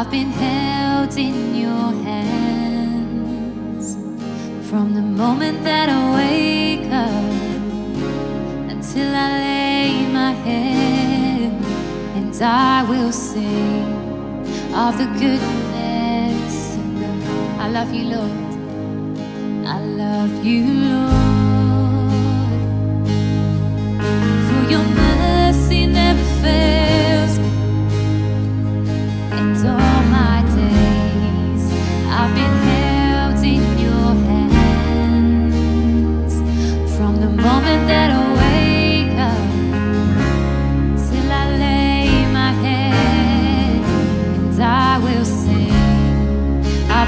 I've been held in your hands from the moment that I wake up until I lay my head, and I will sing of the goodness of God. I love you, Lord. I love you, Lord. For your mercy never fails.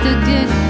the good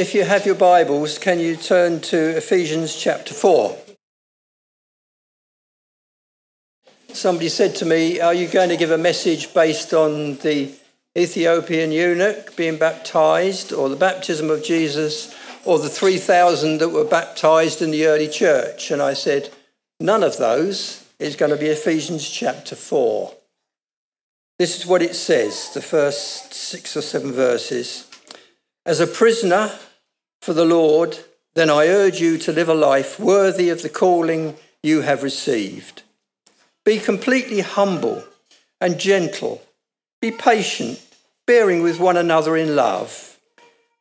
If you have your Bibles, can you turn to Ephesians chapter 4? Somebody said to me, Are you going to give a message based on the Ethiopian eunuch being baptized, or the baptism of Jesus, or the 3,000 that were baptized in the early church? And I said, None of those is going to be Ephesians chapter 4. This is what it says, the first six or seven verses. As a prisoner for the Lord, then I urge you to live a life worthy of the calling you have received. Be completely humble and gentle. Be patient, bearing with one another in love.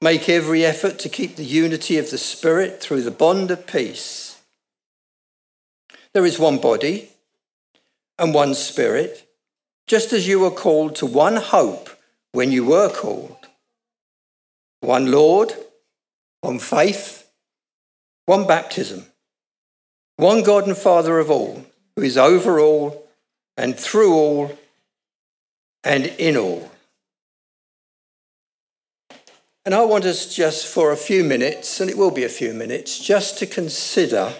Make every effort to keep the unity of the Spirit through the bond of peace. There is one body and one Spirit, just as you were called to one hope when you were called one Lord, one faith, one baptism, one God and Father of all, who is over all and through all and in all. And I want us just for a few minutes, and it will be a few minutes, just to consider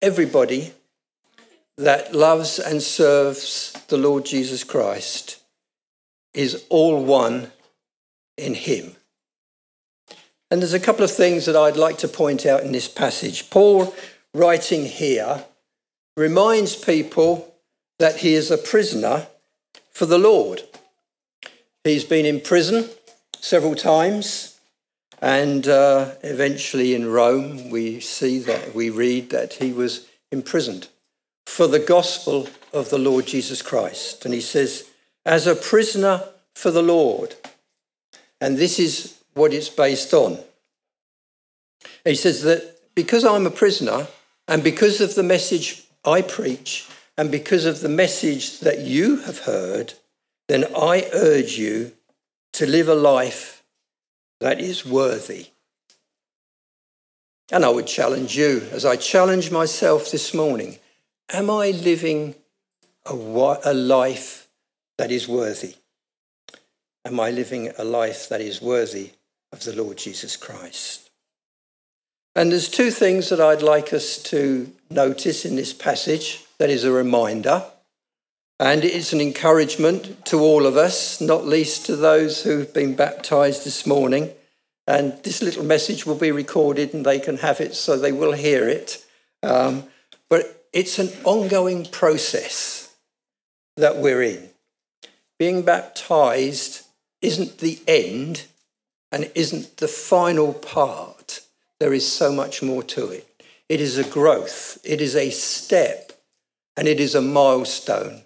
everybody that loves and serves the Lord Jesus Christ is all one in Him. And there's a couple of things that I'd like to point out in this passage. Paul, writing here, reminds people that he is a prisoner for the Lord. He's been in prison several times, and uh, eventually in Rome, we see that, we read that he was imprisoned for the gospel of the Lord Jesus Christ. And he says, As a prisoner for the Lord. And this is what it's based on. He says that because I'm a prisoner and because of the message I preach and because of the message that you have heard, then I urge you to live a life that is worthy. And I would challenge you, as I challenge myself this morning, am I living a, a life that is worthy? Am I living a life that is worthy of the Lord Jesus Christ? And there's two things that I'd like us to notice in this passage that is a reminder. And it's an encouragement to all of us, not least to those who've been baptized this morning. And this little message will be recorded and they can have it so they will hear it. Um, but it's an ongoing process that we're in. Being baptized isn't the end and isn't the final part. There is so much more to it. It is a growth, it is a step, and it is a milestone.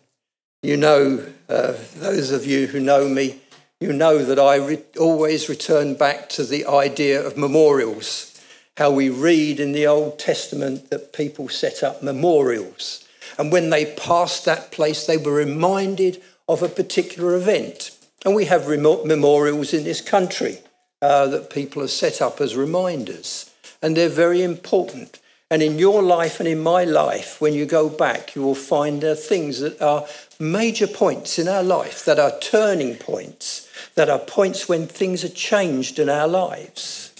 You know, uh, those of you who know me, you know that I re- always return back to the idea of memorials, how we read in the Old Testament that people set up memorials. And when they passed that place, they were reminded of a particular event. And we have memorials in this country uh, that people have set up as reminders. And they're very important. And in your life and in my life, when you go back, you will find there are things that are major points in our life, that are turning points, that are points when things are changed in our lives.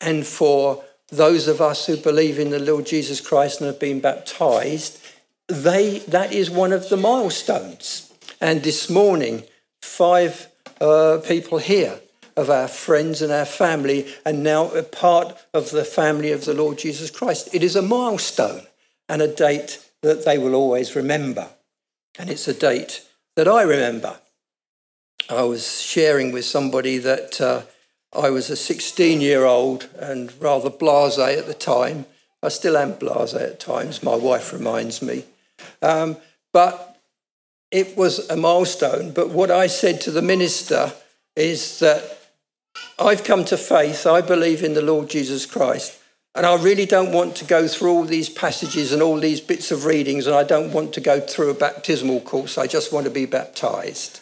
And for those of us who believe in the Lord Jesus Christ and have been baptized, they, that is one of the milestones. And this morning, five uh, people here of our friends and our family, and now a part of the family of the Lord Jesus Christ. It is a milestone and a date that they will always remember. And it's a date that I remember. I was sharing with somebody that uh, I was a 16 year old and rather blase at the time. I still am blase at times, my wife reminds me. Um, but it was a milestone. But what I said to the minister is that I've come to faith, I believe in the Lord Jesus Christ. And I really don't want to go through all these passages and all these bits of readings, and I don't want to go through a baptismal course. I just want to be baptized.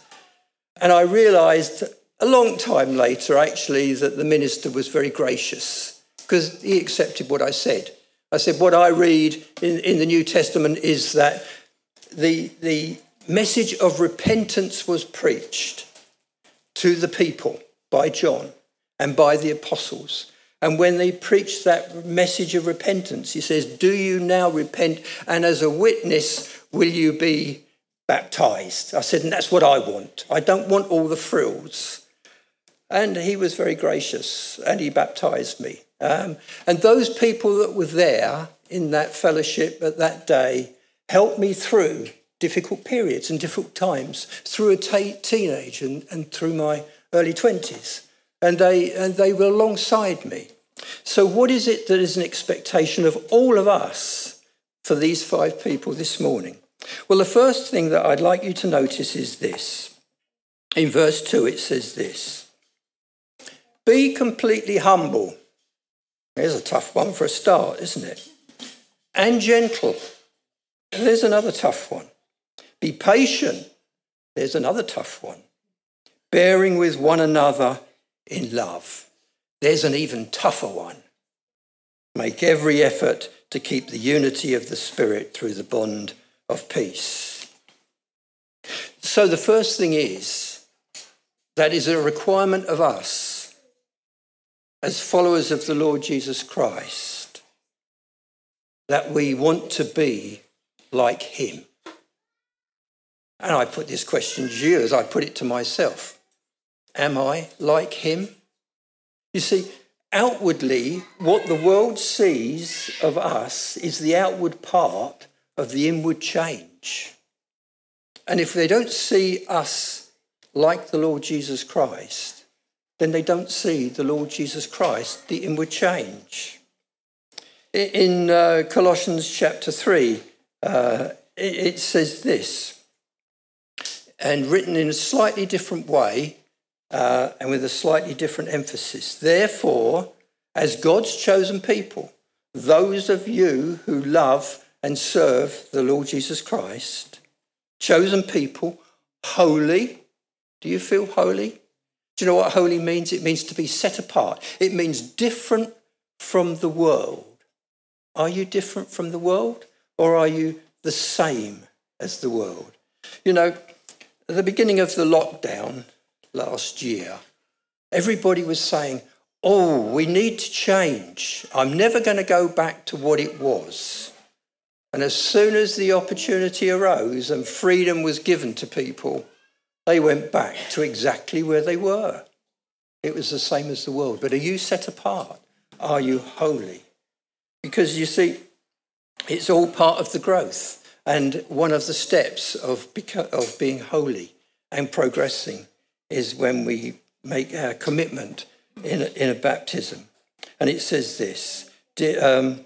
And I realized a long time later, actually, that the minister was very gracious because he accepted what I said. I said, What I read in, in the New Testament is that the, the message of repentance was preached to the people by John and by the apostles. And when they preached that message of repentance, he says, Do you now repent? And as a witness, will you be baptized? I said, And that's what I want. I don't want all the frills. And he was very gracious and he baptized me. Um, and those people that were there in that fellowship at that day helped me through difficult periods and difficult times, through a t- teenage and, and through my early 20s. And they, and they were alongside me. So, what is it that is an expectation of all of us for these five people this morning? Well, the first thing that I'd like you to notice is this. In verse 2, it says this Be completely humble. There's a tough one for a start, isn't it? And gentle. There's another tough one. Be patient. There's another tough one bearing with one another in love. There's an even tougher one. Make every effort to keep the unity of the Spirit through the bond of peace. So, the first thing is that is a requirement of us as followers of the Lord Jesus Christ that we want to be like Him. And I put this question to you as I put it to myself. Am I like him? You see, outwardly, what the world sees of us is the outward part of the inward change. And if they don't see us like the Lord Jesus Christ, then they don't see the Lord Jesus Christ, the inward change. In uh, Colossians chapter 3, uh, it says this and written in a slightly different way uh, and with a slightly different emphasis. Therefore, as God's chosen people, those of you who love and serve the Lord Jesus Christ, chosen people, holy. Do you feel holy? Do you know what holy means? It means to be set apart. It means different from the world. Are you different from the world or are you the same as the world? You know, at the beginning of the lockdown last year, everybody was saying, Oh, we need to change. I'm never going to go back to what it was. And as soon as the opportunity arose and freedom was given to people, they went back to exactly where they were. It was the same as the world. But are you set apart? Are you holy? Because you see, it's all part of the growth and one of the steps of, of being holy and progressing is when we make our commitment in a, in a baptism. And it says this um,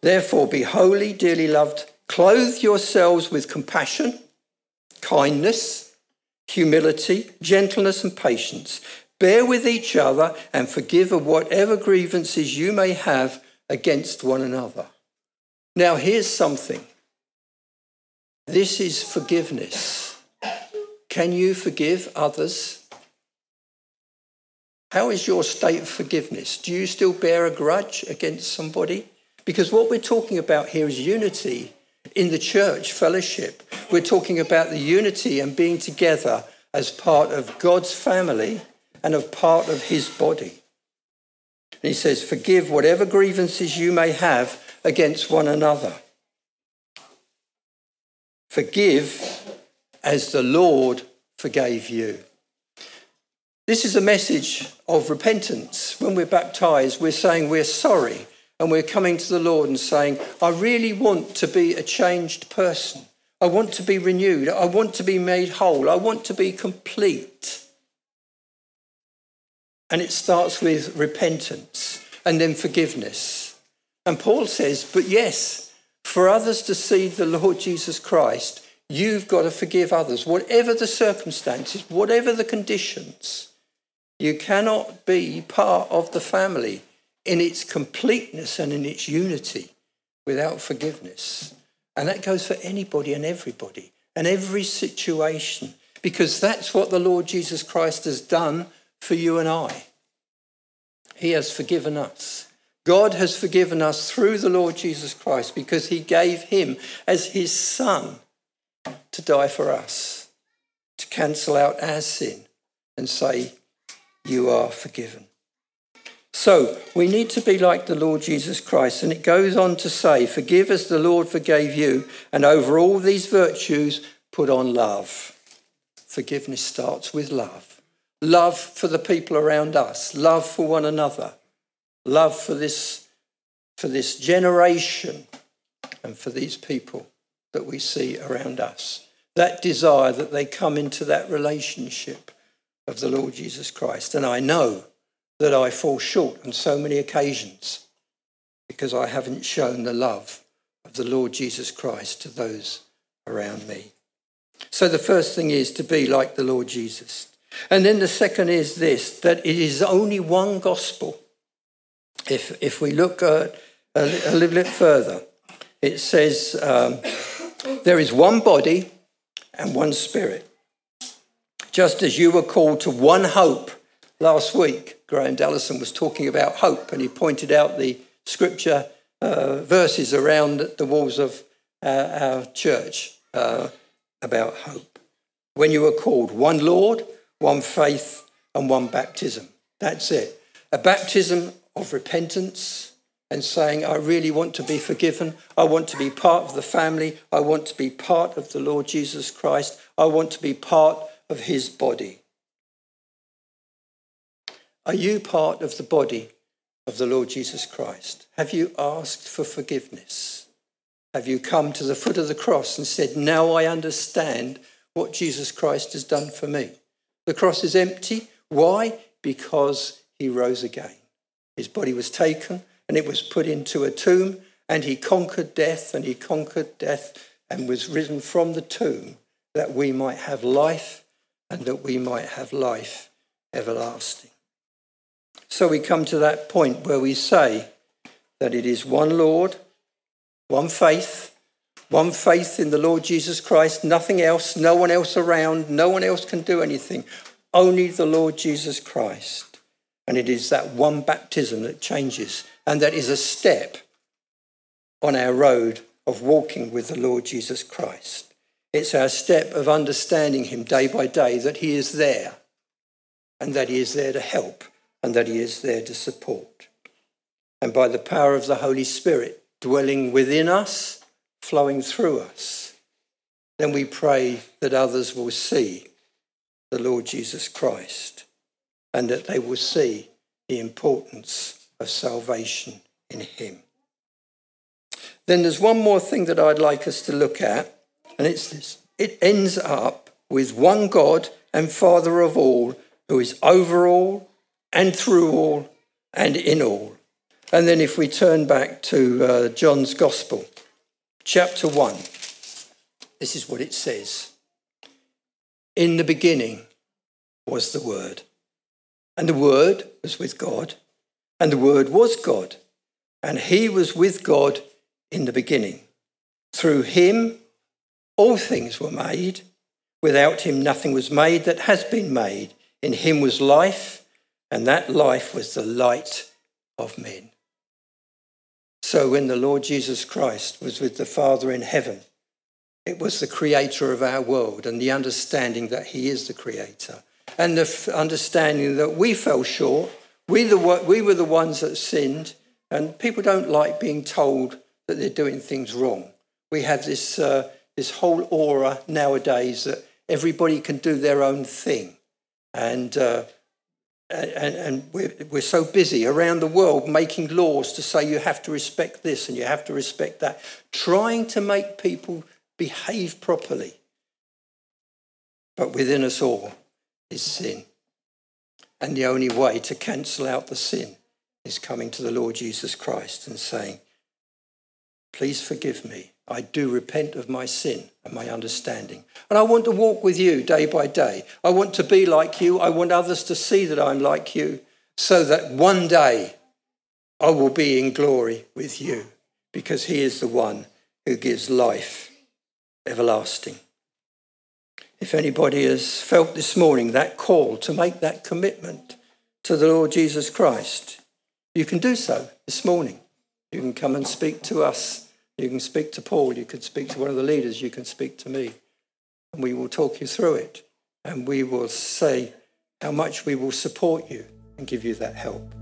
Therefore, be holy, dearly loved, clothe yourselves with compassion, kindness, humility, gentleness, and patience. Bear with each other and forgive of whatever grievances you may have against one another. Now, here's something this is forgiveness. Can you forgive others? How is your state of forgiveness? Do you still bear a grudge against somebody? Because what we're talking about here is unity in the church fellowship. We're talking about the unity and being together as part of God's family and of part of his body. And he says, Forgive whatever grievances you may have against one another. Forgive as the Lord forgave you. This is a message of repentance. When we're baptized, we're saying we're sorry and we're coming to the Lord and saying, I really want to be a changed person. I want to be renewed. I want to be made whole. I want to be complete. And it starts with repentance and then forgiveness. And Paul says, But yes, for others to see the Lord Jesus Christ, you've got to forgive others, whatever the circumstances, whatever the conditions. You cannot be part of the family in its completeness and in its unity without forgiveness. And that goes for anybody and everybody and every situation, because that's what the Lord Jesus Christ has done for you and I. He has forgiven us. God has forgiven us through the Lord Jesus Christ because he gave him as his son to die for us, to cancel out our sin and say, You are forgiven. So we need to be like the Lord Jesus Christ. And it goes on to say, Forgive as the Lord forgave you, and over all these virtues, put on love. Forgiveness starts with love love for the people around us, love for one another, love for this, for this generation, and for these people that we see around us. That desire that they come into that relationship of the Lord Jesus Christ. And I know that I fall short on so many occasions because I haven't shown the love of the Lord Jesus Christ to those around me. So the first thing is to be like the Lord Jesus. And then the second is this that it is only one gospel. If, if we look at a, a little bit further, it says um, there is one body and one spirit. Just as you were called to one hope last week, Graham Dallison was talking about hope, and he pointed out the scripture uh, verses around the walls of uh, our church uh, about hope. When you were called, one Lord, one faith, and one baptism. That's it. A baptism of repentance and saying, I really want to be forgiven. I want to be part of the family. I want to be part of the Lord Jesus Christ. I want to be part of his body. Are you part of the body of the Lord Jesus Christ? Have you asked for forgiveness? Have you come to the foot of the cross and said, Now I understand what Jesus Christ has done for me? The cross is empty. Why? Because he rose again. His body was taken and it was put into a tomb, and he conquered death, and he conquered death and was risen from the tomb that we might have life and that we might have life everlasting. So we come to that point where we say that it is one Lord, one faith, one faith in the Lord Jesus Christ, nothing else, no one else around, no one else can do anything, only the Lord Jesus Christ. And it is that one baptism that changes, and that is a step on our road of walking with the Lord Jesus Christ. It's our step of understanding Him day by day that He is there and that He is there to help and that He is there to support. And by the power of the Holy Spirit dwelling within us, flowing through us, then we pray that others will see the Lord Jesus Christ and that they will see the importance of salvation in Him. Then there's one more thing that I'd like us to look at, and it's this it ends up with one God and Father of all, who is over all and through all and in all. And then if we turn back to uh, John's Gospel, chapter 1, this is what it says In the beginning was the Word, and the Word was with God, and the Word was God, and He was with God in the beginning. Through Him, all things were made. Without Him, nothing was made that has been made. In Him was life, and that life was the light of men. So when the Lord Jesus Christ was with the Father in heaven, it was the creator of our world and the understanding that he is the creator and the understanding that we fell short. We, the, we were the ones that sinned, and people don't like being told that they're doing things wrong. We have this, uh, this whole aura nowadays that everybody can do their own thing. And, uh, and, and we're, we're so busy around the world making laws to say you have to respect this and you have to respect that, trying to make people behave properly. But within us all is sin. And the only way to cancel out the sin is coming to the Lord Jesus Christ and saying, Please forgive me. I do repent of my sin and my understanding. And I want to walk with you day by day. I want to be like you. I want others to see that I'm like you so that one day I will be in glory with you because he is the one who gives life everlasting. If anybody has felt this morning that call to make that commitment to the Lord Jesus Christ, you can do so this morning. You can come and speak to us. You can speak to Paul. You can speak to one of the leaders. You can speak to me. And we will talk you through it. And we will say how much we will support you and give you that help.